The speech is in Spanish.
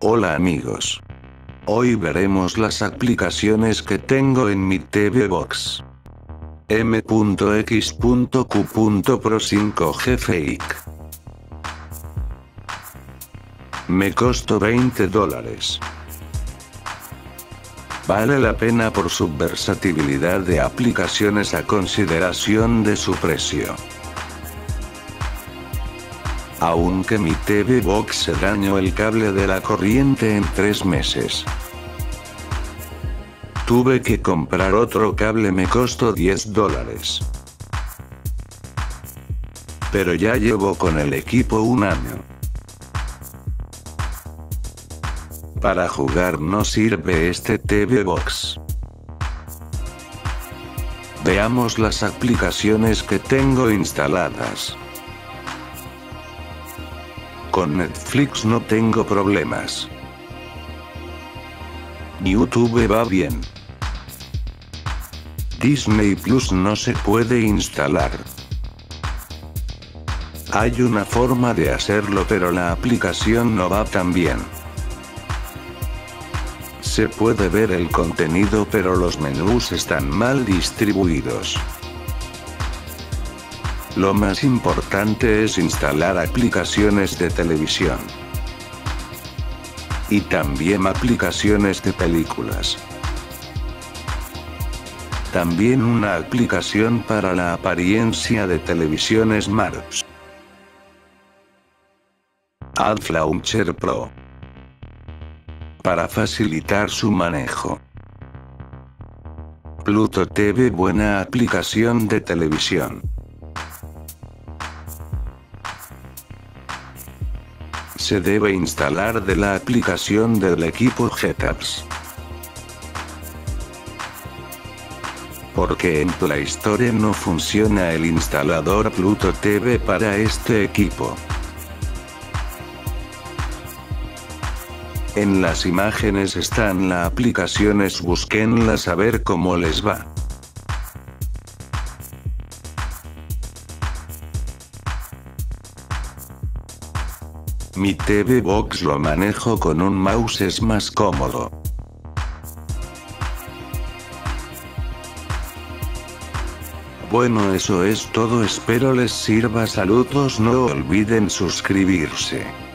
Hola amigos. Hoy veremos las aplicaciones que tengo en mi TV Box. M.X.Q.Pro 5G Fake. Me costó 20 dólares. Vale la pena por su versatilidad de aplicaciones a consideración de su precio. Aunque mi TV Box se dañó el cable de la corriente en tres meses. Tuve que comprar otro cable me costó 10 dólares. Pero ya llevo con el equipo un año. Para jugar no sirve este TV Box. Veamos las aplicaciones que tengo instaladas. Con Netflix no tengo problemas. YouTube va bien. Disney Plus no se puede instalar. Hay una forma de hacerlo pero la aplicación no va tan bien. Se puede ver el contenido pero los menús están mal distribuidos. Lo más importante es instalar aplicaciones de televisión. Y también aplicaciones de películas. También una aplicación para la apariencia de televisión Smart. Ad Launcher Pro para facilitar su manejo. Pluto TV buena aplicación de televisión. Se debe instalar de la aplicación del equipo Getaps. Porque en Play Store no funciona el instalador Pluto TV para este equipo. En las imágenes están las aplicaciones busquenlas a ver cómo les va. Mi TV Box lo manejo con un mouse es más cómodo. Bueno eso es todo espero les sirva saludos no olviden suscribirse.